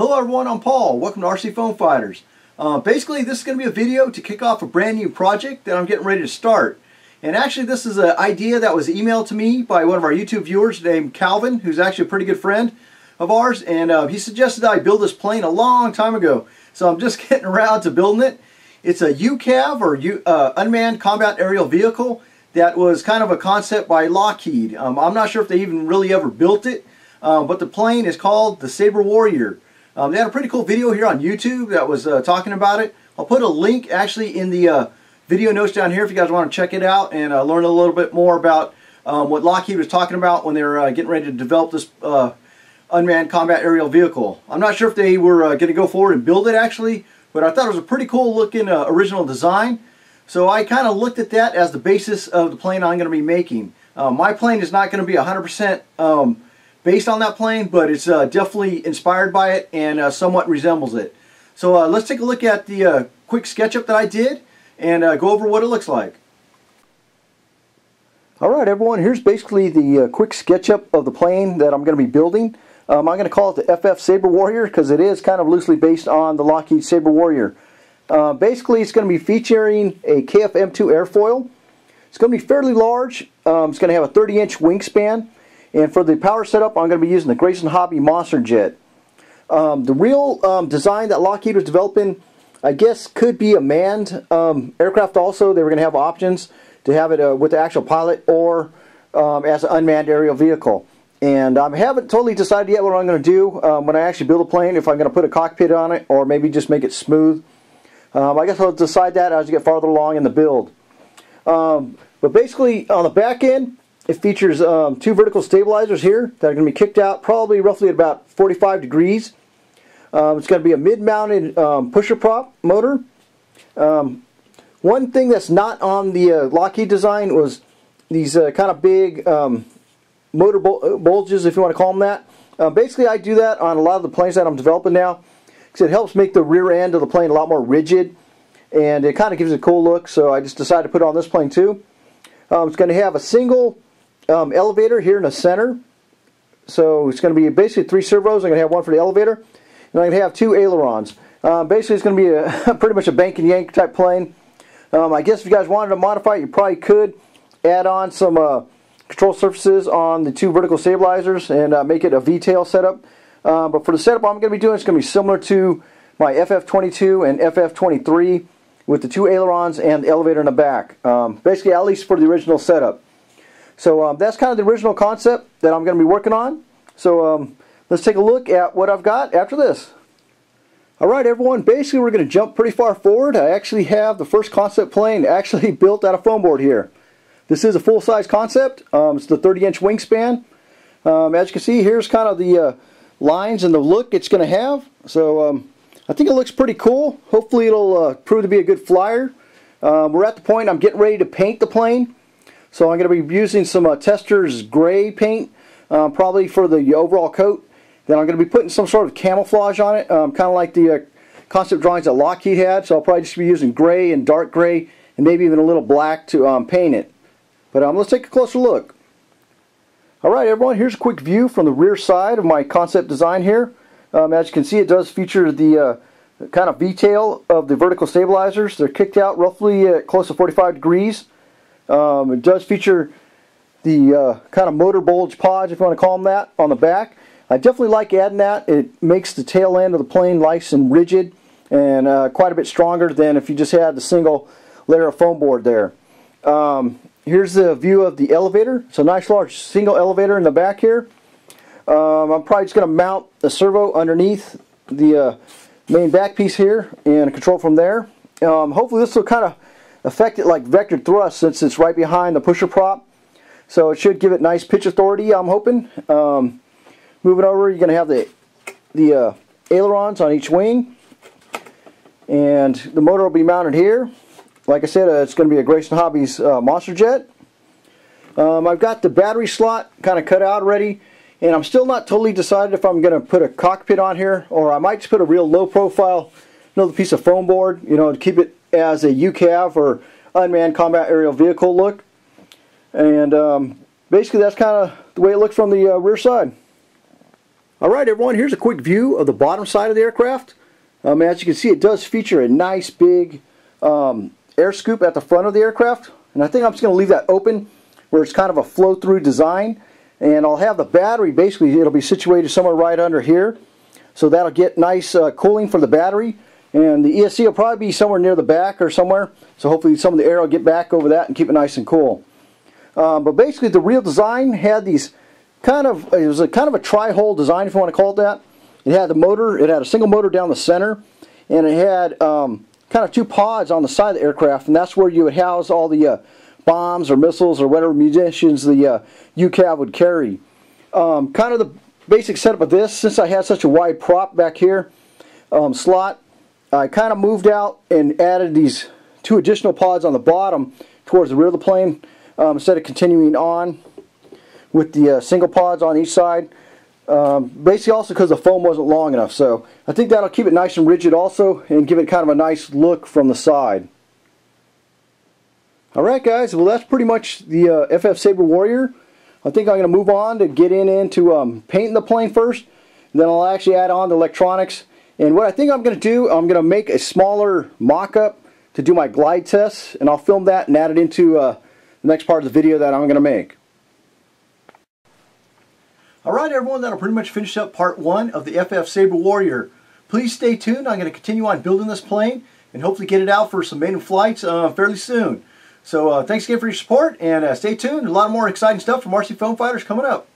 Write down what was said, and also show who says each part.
Speaker 1: Hello everyone, I'm Paul. Welcome to RC Foam Fighters. Uh, basically, this is going to be a video to kick off a brand new project that I'm getting ready to start. And actually, this is an idea that was emailed to me by one of our YouTube viewers named Calvin, who's actually a pretty good friend of ours. And uh, he suggested I build this plane a long time ago. So I'm just getting around to building it. It's a UCAV, or U, uh, Unmanned Combat Aerial Vehicle, that was kind of a concept by Lockheed. Um, I'm not sure if they even really ever built it, uh, but the plane is called the Sabre Warrior. Um, they had a pretty cool video here on YouTube that was uh, talking about it. I'll put a link actually in the uh, video notes down here if you guys want to check it out and uh, learn a little bit more about um, what Lockheed was talking about when they were uh, getting ready to develop this uh, unmanned combat aerial vehicle. I'm not sure if they were uh, going to go forward and build it actually, but I thought it was a pretty cool looking original design. So I kind of looked at that as the basis of the plane I'm going to be making. my plane is not going to be 100% um, based on that plane, but it's uh, definitely inspired by it and uh, somewhat resembles it. So uh, let's take a look at the uh, quick SketchUp that I did and uh, go over what it looks like. Alright everyone, here's basically the uh, quick SketchUp of the plane that I'm going to be building. Um, I'm going to call it the FF Sabre Warrior because it is kind of loosely based on the Lockheed Sabre Warrior. basically it's going to be featuring a KF-M2 airfoil. It's going to be fairly large. Um, it's going to have a 30 inch wingspan. And for the power setup, I'm going to be using the Grayson Hobby Monster Jet. Um, the real um, design that Lockheed was developing, I guess, could be a manned um, aircraft also. They were going to have options to have it uh, with the actual pilot or um, as an unmanned aerial vehicle. And I haven't totally decided yet what I'm going to do um, when I actually build a plane, if I'm going to put a cockpit on it or maybe just make it smooth. Um, I guess I'll decide that as I get farther along in the build. but basically, on the back end, it features um, two vertical stabilizers here that are going to be kicked out probably roughly at about 45 degrees. Um, it's going to be a mid-mounted um, pusher prop motor. Um, one thing that's not on the uh, Lockheed design was these uh, kind of big um, motor bul uh, bulges, if you want to call them that. Uh, basically, I do that on a lot of the planes that I'm developing now because it helps make the rear end of the plane a lot more rigid and it kind of gives it a cool look, so I just decided to put it on this plane too. Um, it's going to have a single um, elevator here in the center. So it's going to be basically three servos. I'm going to have one for the elevator. And I'm going to have two ailerons. Um, basically, it's going to be a, pretty much a bank and yank type plane. Um, I guess if you guys wanted to modify it, you probably could add on some uh, control surfaces on the two vertical stabilizers and uh, make it a V-tail setup. Uh, but for the setup I'm going to be doing, it's going to be similar to my FF22 and FF23 with the two ailerons and the elevator in the back. Um, basically, at least for the original setup. So um, that's kind of the original concept that I'm going to be working on. So um, let's take a look at what I've got after this. Alright everyone, basically we're going to jump pretty far forward. I actually have the first concept plane actually built out of foam board here. This is a full-size concept. Um, it's the 30-inch wingspan. Um, as you can see, here's kind of the uh, lines and the look it's going to have. So um, I think it looks pretty cool. Hopefully it'll uh, prove to be a good flyer. Um, we're at the point I'm getting ready to paint the plane. So I'm going to be using some uh, Testors gray paint, uh, probably for the overall coat. Then I'm going to be putting some sort of camouflage on it, um, kind of like the uh, concept drawings that Lockheed had. So I'll probably just be using gray and dark gray and maybe even a little black to um, paint it. But um, let's take a closer look. Alright everyone, here's a quick view from the rear side of my concept design here. Um, as you can see it does feature the uh, kind of V-tail of the vertical stabilizers. They're kicked out roughly at close to 45 degrees. Um, it does feature the uh, kind of motor bulge pods, if you want to call them that, on the back. I definitely like adding that. It makes the tail end of the plane nice and rigid and uh, quite a bit stronger than if you just had the single layer of foam board there. Um, here's the view of the elevator. It's a nice large single elevator in the back here. Um, I'm probably just going to mount the servo underneath the uh, main back piece here and control from there. Um, hopefully this will kind of affect it like vector thrust since it's right behind the pusher prop. So it should give it nice pitch authority, I'm hoping. Um, moving over, you're going to have the, the uh, ailerons on each wing. And the motor will be mounted here. Like I said, uh, it's going to be a Grayson Hobbies uh, Monster Jet. Um, I've got the battery slot kind of cut out already. And I'm still not totally decided if I'm going to put a cockpit on here. Or I might just put a real low profile, another piece of foam board, you know, to keep it as a UCAV or unmanned combat aerial vehicle look. And um, basically that's kind of the way it looks from the uh, rear side. Alright everyone, here's a quick view of the bottom side of the aircraft. Um, as you can see it does feature a nice big um, air scoop at the front of the aircraft. And I think I'm just going to leave that open where it's kind of a flow-through design. And I'll have the battery, basically it'll be situated somewhere right under here. So that'll get nice uh, cooling for the battery. And the ESC will probably be somewhere near the back or somewhere. So hopefully some of the air will get back over that and keep it nice and cool. Um, but basically the real design had these kind of, it was a kind of a tri-hull design if you want to call it that. It had the motor, it had a single motor down the center, and it had um, kind of two pods on the side of the aircraft, and that's where you would house all the uh, bombs or missiles or whatever munitions the uh, UCAV would carry. Um, kind of the basic setup of this, since I had such a wide prop back here, um, slot, I kind of moved out and added these two additional pods on the bottom towards the rear of the plane um, instead of continuing on with the uh, single pods on each side. Um, basically also because the foam wasn't long enough. So I think that'll keep it nice and rigid also and give it kind of a nice look from the side. Alright guys, well that's pretty much the uh, FF Sabre Warrior. I think I'm going to move on to get in into um, painting the plane first. Then I'll actually add on the electronics. And what I think I'm going to do, I'm going to make a smaller mock-up to do my glide test, And I'll film that and add it into uh, the next part of the video that I'm going to make. Alright everyone, that'll pretty much finish up part one of the FF Sabre Warrior. Please stay tuned. I'm going to continue on building this plane and hopefully get it out for some maiden flights uh, fairly soon. So uh, thanks again for your support and uh, stay tuned. A lot of more exciting stuff from RC Foam Fighters coming up.